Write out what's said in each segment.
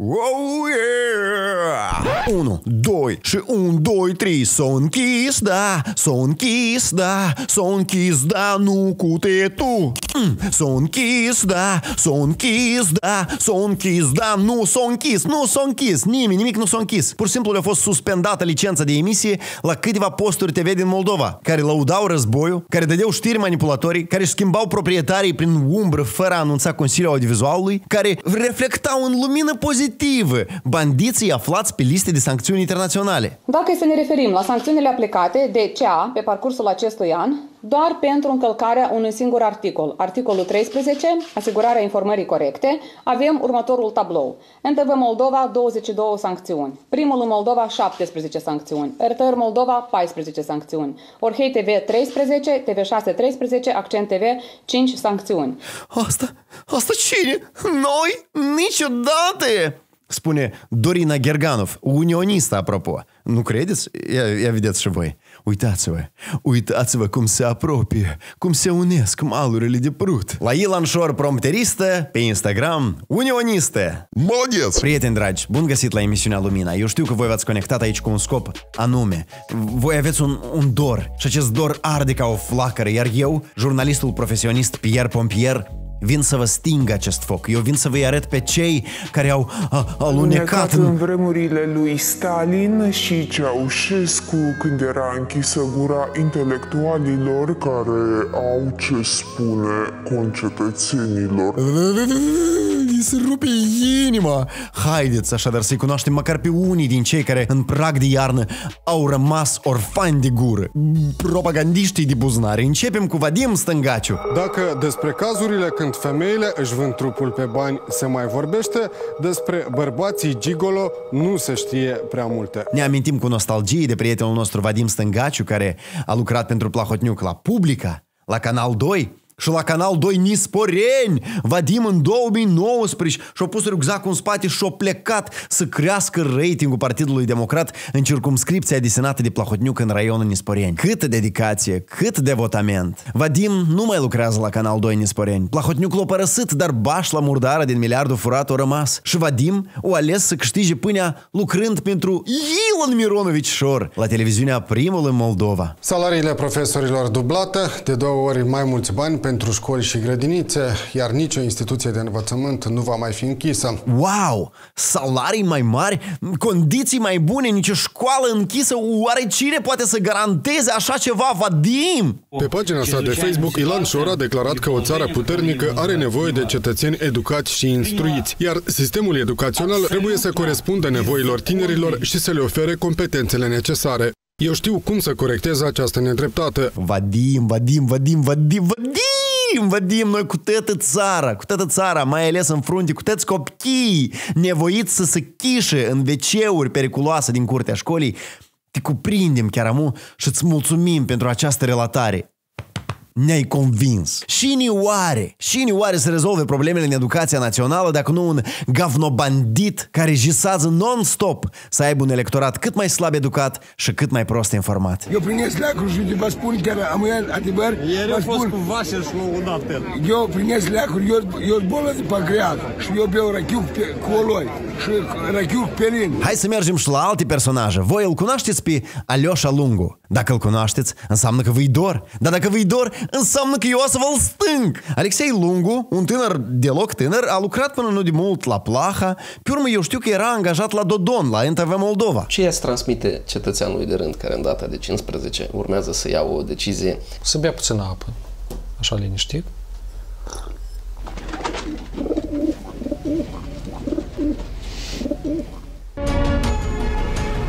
Whoa, yeah. 1, 2 și 1, 2, 3 S-o închis, da, s-o închis, da S-o închis, da, nu cu tetu mm, S-o închis, da, s-o închis, da S-o închis, da, nu s-o închis Nu s-o închis, nimeni, nimic nu s-o închis. Pur și simplu le-a fost suspendată licența de emisie La câteva posturi TV din Moldova Care lăudau războiul, care dădeau știri manipulatorii Care își schimbau proprietarii prin umbră Fără a anunța Consiliul Audiovizualului Care reflectau în lumină pozitivă pozitivă bandiții aflați pe liste de sancțiuni internaționale. Dacă să ne referim la sancțiunile aplicate de CEA pe parcursul acestui an, doar pentru încălcarea unui singur articol, articolul 13, asigurarea informării corecte, avem următorul tablou. NTV Moldova 22 sancțiuni, primul în Moldova 17 sancțiuni, RTR Moldova 14 sancțiuni, Orhei TV 13, TV6 13, Accent TV 5 sancțiuni. Asta, asta cine? Noi? Niciodată! Spune Dorina Gerganov, unionistă, apropo. Nu credeți? Ia, ia vedeți și voi. Uitați-vă, uitați-vă cum se apropie, cum se unesc malurile de prut. La Ilan Shore prompteristă, pe Instagram, unionistă. Молодец! Prieteni dragi, bun găsit la emisiunea Lumina. Eu știu că voi v-ați conectat aici cu un scop anume. Voi aveți un, un dor și acest dor arde ca o flacără, iar eu, jurnalistul profesionist Pierre Pompier, Vin să vă sting acest foc. Eu vin să vă arăt pe cei care au a, alunecat în... în vremurile lui Stalin și Ceaușescu când era închisă gura intelectualilor care au ce spune concetățenilor. Îi se rupe inima! Haideți așadar să-i cunoaștem măcar pe unii din cei care în prag de iarnă au rămas orfani de gură. Propagandiștii de buzunare. Începem cu Vadim Stângaciu. Dacă despre cazurile când când femeile își vând trupul pe bani se mai vorbește, despre bărbații gigolo nu se știe prea multe. Ne amintim cu nostalgie de prietenul nostru Vadim Stângaciu, care a lucrat pentru Plahotniuc la Publica, la Canal 2 și la Canal 2 Nisporeni, Vadim în 2019 și-a pus rucsacul în spate și a plecat să crească ratingul Partidului Democrat în circumscripția desenată de Plahotniuc în raionul Nisporeni. Câtă dedicație, cât devotament! Vadim nu mai lucrează la Canal 2 Nisporeni. Plahotniuc l-a părăsit, dar baș la murdară din miliardul furat o rămas. Și Vadim o ales să câștige pâinea lucrând pentru Ilan Mironovici Șor la televiziunea Primul în Moldova. Salariile profesorilor dublate, de două ori mai mulți bani pentru școli și grădinițe, iar nicio instituție de învățământ nu va mai fi închisă. Wow! Salarii mai mari, condiții mai bune, nicio școală închisă, oare cine poate să garanteze așa ceva, Vadim? Pe pagina sa de Facebook, Ilan Șor a declarat că o țară puternică are nevoie de cetățeni educați și instruiți, iar sistemul educațional trebuie să corespundă nevoilor tinerilor și să le ofere competențele necesare. Eu știu cum să corectez această nedreptate. Vadim, Vadim, Vadim, Vadim, Vadim! Vadim, noi cu toată țara, cu toată țara, mai ales în frunte, cu toți copii nevoiți să se chișe în wc periculoase din curtea școlii, te cuprindem chiar amu și îți mulțumim pentru această relatare ne-ai convins. Și oare, și oare să rezolve problemele în educația națională dacă nu un gavnobandit care jisează non-stop să aibă un electorat cât mai slab educat și cât mai prost informat. Eu primesc leacuri și vă spun chiar am adevăr. Ieri a fost cu vașă și l-au dat Eu primesc leacuri, eu, eu bolă de pagreat și eu beau rachiu cu oloi și rachiu pelin. Hai să mergem și la alte personaje. Voi îl cunoașteți pe Alioșa Lungu. Dacă îl cunoașteți, înseamnă că vă dor. Dar dacă vă dor, înseamnă că eu o să vă stâng. Alexei Lungu, un tânăr deloc tânăr, a lucrat până nu de mult la Plaha. Pe urmă, eu știu că era angajat la Dodon, la NTV Moldova. Ce ea transmite cetățeanului de rând care în data de 15 urmează să ia o decizie? Să bea puțină apă, așa liniștit.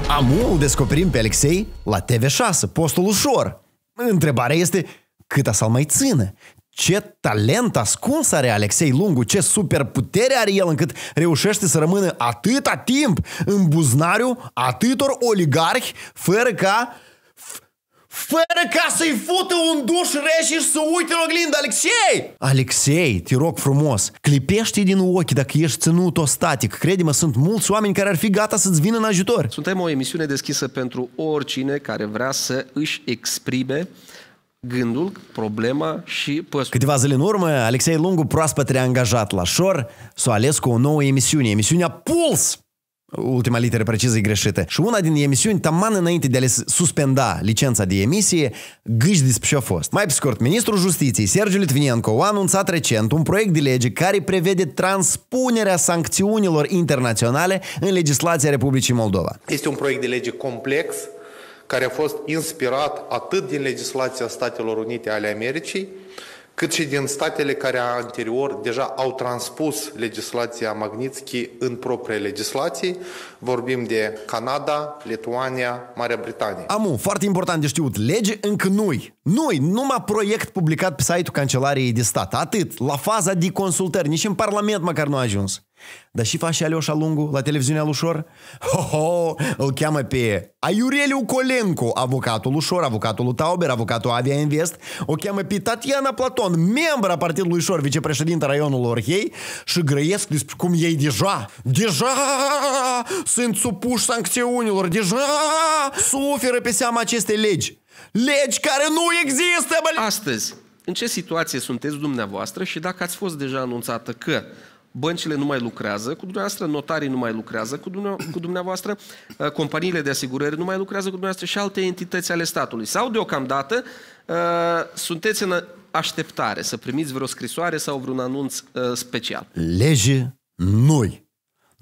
Amu îl descoperim pe Alexei la TV6, postul ușor. Întrebarea este cât să-l mai țină. Ce talent ascuns are Alexei Lungu, ce superputere are el încât reușește să rămână atâta timp în buznariu atâtor oligarhi fără ca fără ca să-i fută un duș rece și să uite în oglindă, Alexei! Alexei, te rog frumos, clipește din ochi dacă ești ținut static. Crede-mă, sunt mulți oameni care ar fi gata să-ți vină în ajutor. Suntem o emisiune deschisă pentru oricine care vrea să își exprime gândul, problema și păsul. Câteva zile în urmă, Alexei Lungu, proaspăt reangajat la Șor, s-a ales cu o nouă emisiune, emisiunea Puls! Ultima literă precisă e greșită. Și una din emisiuni, taman înainte de a le suspenda licența de emisie, gâși despre ce a fost. Mai pe scurt, ministrul justiției, Sergiu Litvinenko, a anunțat recent un proiect de lege care prevede transpunerea sancțiunilor internaționale în legislația Republicii Moldova. Este un proiect de lege complex, care a fost inspirat atât din legislația Statelor Unite ale Americii, cât și din statele care anterior deja au transpus legislația Magnitsky în proprie legislații. Vorbim de Canada, Lituania, Marea Britanie. Amu, foarte important de știut, lege încă nu-i. Nu-i, numai proiect publicat pe site-ul Cancelariei de Stat. Atât, la faza de consultări, nici în Parlament măcar nu a ajuns. Dar și face Alioșa Lungu la televiziunea Lușor? Ho, ho, îl cheamă pe Aiureliu Colencu, avocatul Lușor, avocatul lui Tauber, avocatul Avia Invest. O cheamă pe Tatiana Platon, membra Partidului Lușor, vicepreședinte raionului Orhei și grăiesc despre cum ei deja, deja sunt supuși sancțiunilor, deja suferă pe seama acestei legi. Legi care nu există, bă! Astăzi, în ce situație sunteți dumneavoastră și dacă ați fost deja anunțată că băncile nu mai lucrează cu dumneavoastră, notarii nu mai lucrează cu dumneavoastră, uh, companiile de asigurări nu mai lucrează cu dumneavoastră și alte entități ale statului. Sau deocamdată uh, sunteți în așteptare să primiți vreo scrisoare sau vreun anunț uh, special. Lege noi.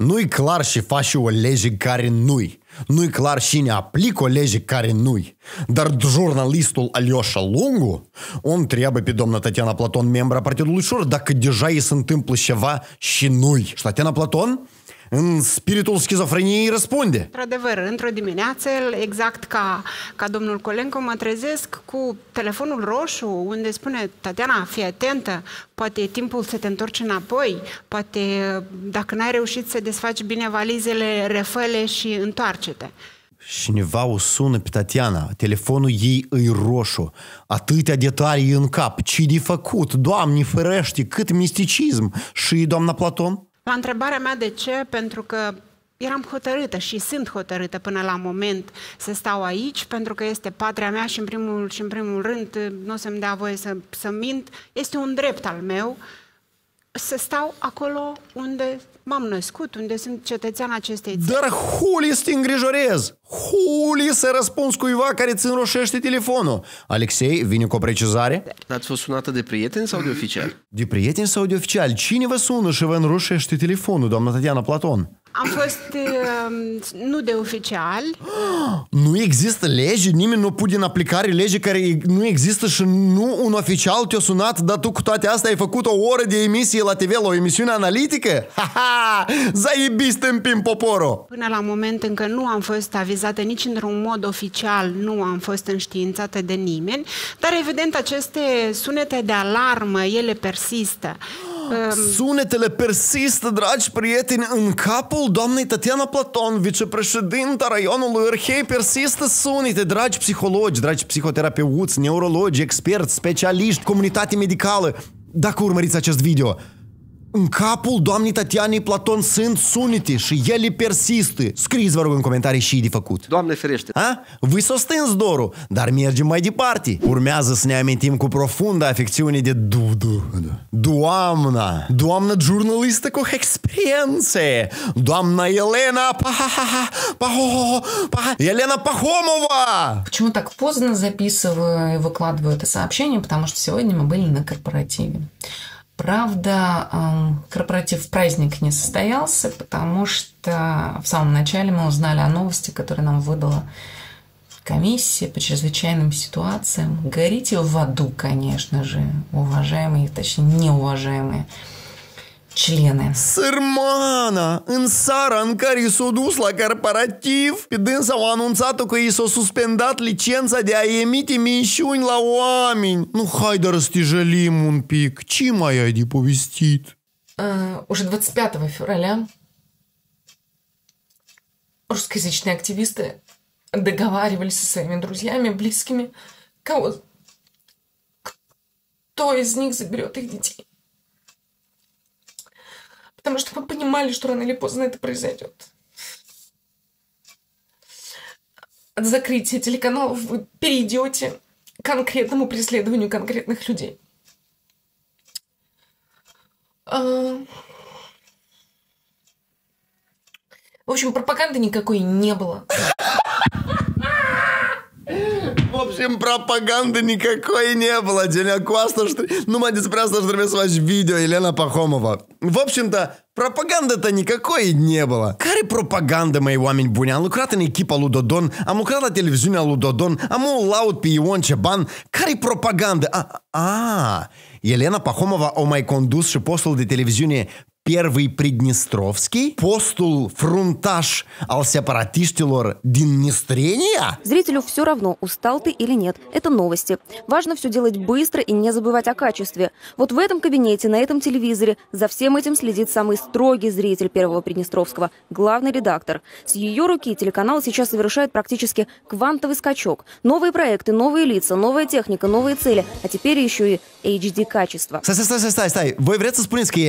Nu-i clar și faci o lege care nu-i. Nu-i clar și ne aplică o lege care nu-i. Dar jurnalistul Alioșa Lungu o întreabă pe doamna Tatiana Platon, membra Partidului Șor, dacă deja îi se întâmplă ceva și nu-i. Și Tatiana Platon în spiritul schizofreniei răspunde. Într-adevăr, într-o dimineață, exact ca, ca domnul Colenco, mă trezesc cu telefonul roșu unde spune Tatiana, fii atentă, poate e timpul să te întorci înapoi, poate dacă n-ai reușit să desfaci bine valizele, refăle și întoarce-te. Cineva o sună pe Tatiana, telefonul ei îi roșu, atâtea detalii în cap, ce de făcut, Doamne ferește, cât misticism. Și doamna Platon? La întrebarea mea de ce, pentru că eram hotărâtă și sunt hotărâtă până la moment să stau aici, pentru că este patria mea și în primul, și în primul rând nu o să-mi dea voie să, să mint, este un drept al meu să stau acolo unde m-am născut, unde sunt cetățean acestei țări. Dar Huli să te îngrijorez! Huli să răspunzi cuiva care ți înroșește telefonul. Alexei, vine cu o precizare? Ați fost sunată de prieteni sau de oficial? De prieteni sau de oficial? Cine vă sună și vă înroșește telefonul, doamna Tatiana Platon? Am fost uh, nu de oficial. Nu există lege? Nimeni nu pune în aplicare lege care nu există și nu un oficial te-a sunat, dar tu cu toate astea ai făcut o oră de emisie la TV, la o emisiune analitică? Ha-ha! Zaibist împim poporul! Până la moment încă nu am fost avizată nici într-un mod oficial, nu am fost înștiințată de nimeni, dar evident aceste sunete de alarmă, ele persistă. Sunetele persistă, dragi prieteni, în capul doamnei Tatiana Platon, vicepreședinta raionului Orhei, persistă sunete, dragi psihologi, dragi psihoterapeuți, neurologi, experți, specialiști, comunitate medicală. Dacă urmăriți acest video, în capul doamnei Tatianei Platon sunt sunete și ele persistă. Scriți, vă rog, în comentarii și de făcut. Doamne ferește! A? Voi s-o stâns dorul, dar mergem mai departe. Urmează să ne amintim cu profundă afecțiune de Dudu. Doamna, doamna jurnalistă cu experiențe, doamna Елена Пахаха, Пахо, Пах... Елена Пахомова! Почему так поздно записываю и выкладываю это сообщение? Потому что сегодня мы были на корпоративе. Правда, корпоратив праздник не состоялся, потому что в самом начале мы узнали о новости, которую нам выдала комиссия по чрезвычайным ситуациям. Горите в аду, конечно же, уважаемые, точнее, неуважаемые члены. Sărmana! În seara în care s-a dus la corporativ, pe dânsa au anunțat că i s-a suspendat licența de a emite minciuni la oameni. Nu, hai dar să te jălim un pic. Ce mai ai de povestit? Uh, уже 25 февраля русскоязычные активисты договаривались со своими друзьями, близкими, кого, кто из них заберет их детей. Потому что мы понимали, что рано или поздно это произойдет. От закрытия телеканалов вы перейдете конкретному преследованию конкретных людей. А, В общем, пропаганды никакой не было общем, пропаганды никакой не было. Деня классно, что... Ну, мадис пресно, что ваш видео Елена Пахомова. В общем-то, пропаганды-то никакой не было. Кари пропаганды мои уамень буня, лукратен экипа лудодон, а мукрата телевизионя лудодон, а му лаут пион чебан. Кари пропаганды. А, а, Елена Пахомова о май кондус, что послал де телевизионе Первый Приднестровский, постул фрунтаж ал сепаратистилор Днестрения? Зрителю все равно, устал ты или нет. Это новости. Важно все делать быстро и не забывать о качестве. Вот в этом кабинете, на этом телевизоре за всем этим следит самый строгий зритель Первого Приднестровского, главный редактор. С ее руки телеканал сейчас совершает практически квантовый скачок. Новые проекты, новые лица, новая техника, новые цели, а теперь еще и HD-качество. Stai, stai, stai, stai, stai. Voi vreți să spuneți că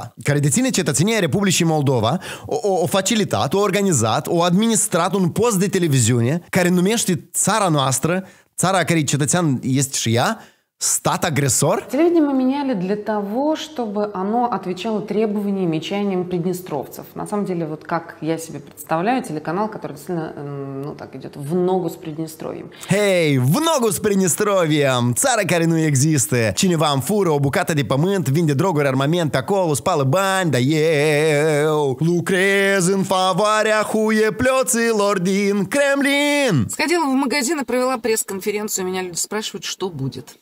Elena Pahomova care deține cetățenia Republicii Moldova, o, o, o facilitat, o organizat, o administrat un post de televiziune care numește țara noastră, țara a cărei cetățean este și ea, Стат-агрессор? Телевидение мы меняли для того, чтобы оно отвечало требованиям и чаяниям приднестровцев. На самом деле, вот как я себе представляю, телеканал, который действительно, эм, ну так, идет в ногу с Приднестровьем. Эй, hey, в ногу с Приднестровьем! Цара Карину экзисты! Чини вам фуро, буката де памент, винде дрогур армамент, таколу, спалы бань, да еу! Лукрезин фаваря хуе плёцы лордин Кремлин! Сходила в магазин и провела пресс-конференцию, меня люди спрашивают, что будет.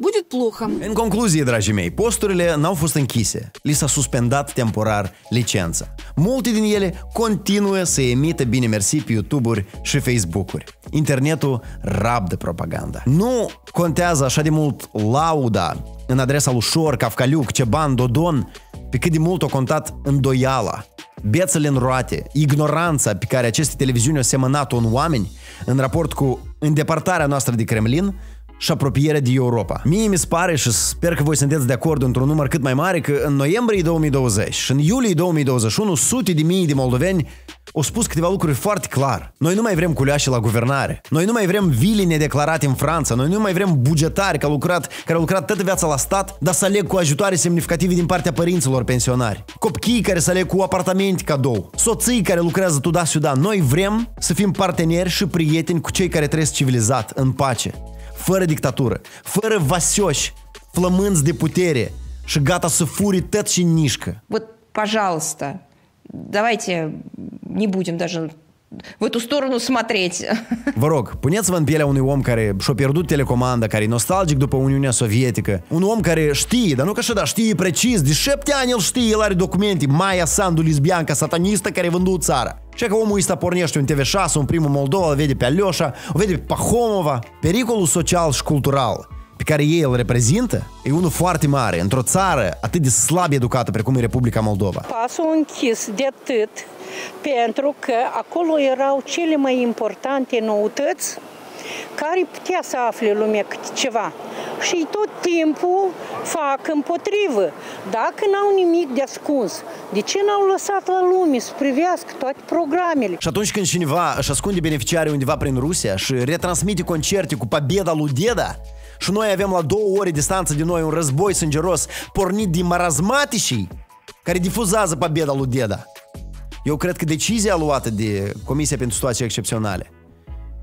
Будет плохо. În concluzie, dragii mei, posturile n-au fost închise. Li s-a suspendat temporar licența. Multe din ele continuă să emită bine mersi pe YouTube-uri și Facebook-uri. Internetul rabdă propaganda. Nu contează așa de mult lauda în adresa lui Șor, Cafcaliuc, Ceban, Dodon, pe cât de mult o contat îndoiala, bețele în roate, ignoranța pe care aceste televiziuni au semănat-o în oameni în raport cu îndepărtarea noastră de Kremlin și apropiere de Europa. Mie mi se pare și sper că voi sunteți de acord într-un număr cât mai mare că în noiembrie 2020 și în iulie 2021 sute de mii de moldoveni au spus câteva lucruri foarte clar. Noi nu mai vrem culeașe la guvernare. Noi nu mai vrem vili nedeclarate în Franța. Noi nu mai vrem bugetari care au lucrat, care au lucrat toată viața la stat, dar să aleg cu ajutoare semnificative din partea părinților pensionari. Copii care să aleg cu apartamente cadou. Soții care lucrează tu da suda. Noi vrem să fim parteneri și prieteni cu cei care trăiesc civilizat, în pace fără dictatură, fără vasioși, flămânți de putere și gata să furi tot și nișcă. Вот, пожалуйста, давайте не будем даже в эту сторону смотреть. Vă rog, puneți-vă în pielea unui om care și-a pierdut telecomanda, care e nostalgic după Uniunea Sovietică, un om care știe, dar nu că și da, știe precis, de șapte ani el știe, el are documente, Maia Sandu, lesbianca, satanistă care a vândut țara. Și că omul ăsta pornește un TV6, un primul Moldova, îl vede pe Alioșa, o vede pe Pahomova. Pericolul social și cultural pe care ei îl reprezintă e unul foarte mare, într-o țară atât de slab educată precum e Republica Moldova. Pasul închis de atât pentru că acolo erau cele mai importante noutăți care putea să afle lumea câte ceva. Și tot timpul fac împotrivă. Dacă n-au nimic de ascuns, de ce n-au lăsat la lume să privească toate programele? Și atunci când cineva își ascunde beneficiarii undeva prin Rusia și retransmite concerte cu победа lui Deda, și noi avem la două ore distanță de noi un război sângeros pornit din marazmatișii care difuzează pobeda lui Deda. Eu cred că decizia luată de Comisia pentru Situații Excepționale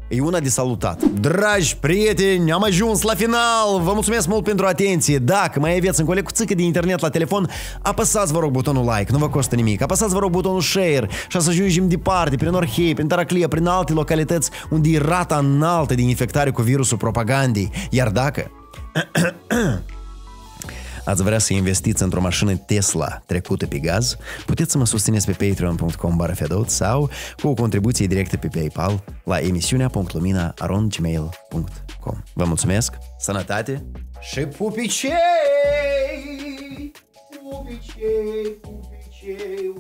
e una de salutat. Dragi prieteni, am ajuns la final! Vă mulțumesc mult pentru atenție! Dacă mai aveți încă o lecuțică de internet la telefon, apăsați, vă rog, butonul like, nu vă costă nimic. Apăsați, vă rog, butonul share și să ajungem departe, prin Orhei, prin Taraclia, prin alte localități unde e rata înaltă de infectare cu virusul propagandei. Iar dacă ați vrea să investiți într-o mașină Tesla trecută pe gaz, puteți să mă susțineți pe patreon.com barafedot sau cu o contribuție directă pe PayPal la emisiunea.lumina.gmail.com Vă mulțumesc, sănătate și pupicei! Pupicei, pupicei,